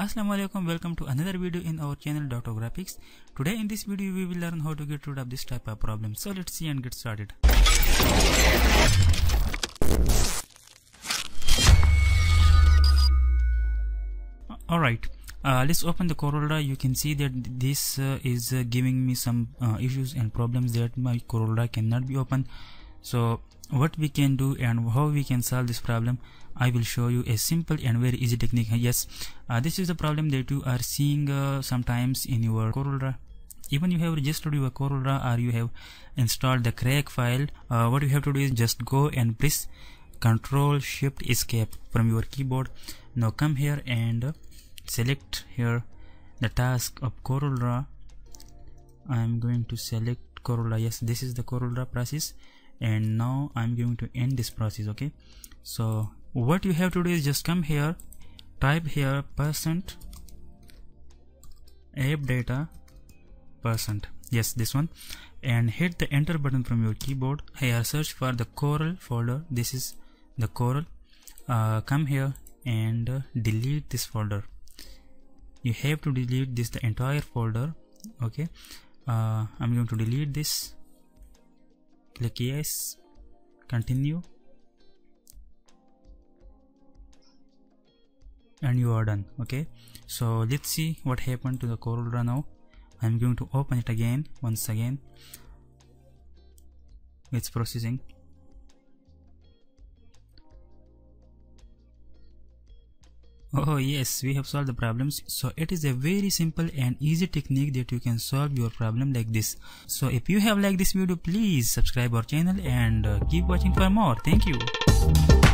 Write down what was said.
Assalamu alaikum welcome to another video in our channel Dr. Graphics. Today in this video we will learn how to get rid of this type of problem. So let's see and get started. Alright, uh, let's open the Corel. You can see that this uh, is uh, giving me some uh, issues and problems that my Corel cannot be opened. So what we can do and how we can solve this problem I will show you a simple and very easy technique. Yes uh, this is the problem that you are seeing uh, sometimes in your Corel. Even you have registered your Corel or you have installed the crack file uh, what you have to do is just go and press control shift escape from your keyboard. Now come here and select here the task of Corel. I am going to select Corel. Yes this is the Corel process and now I'm going to end this process okay? So what you have to do is just come here type here percent app data percent. Yes this one. And hit the enter button from your keyboard. Here search for the Corel folder. This is the Corel uh, come here and uh, delete this folder. You have to delete this the entire folder okay? Uh, I'm going to delete this click yes continue. And you are done okay? So let's see what happened to the Corel now. I'm going to open it again once again. It's processing Oh yes, we have solved the problems. So it is a very simple and easy technique that you can solve your problem like this. So if you have liked this video, please subscribe our channel and uh, keep watching for more. Thank you.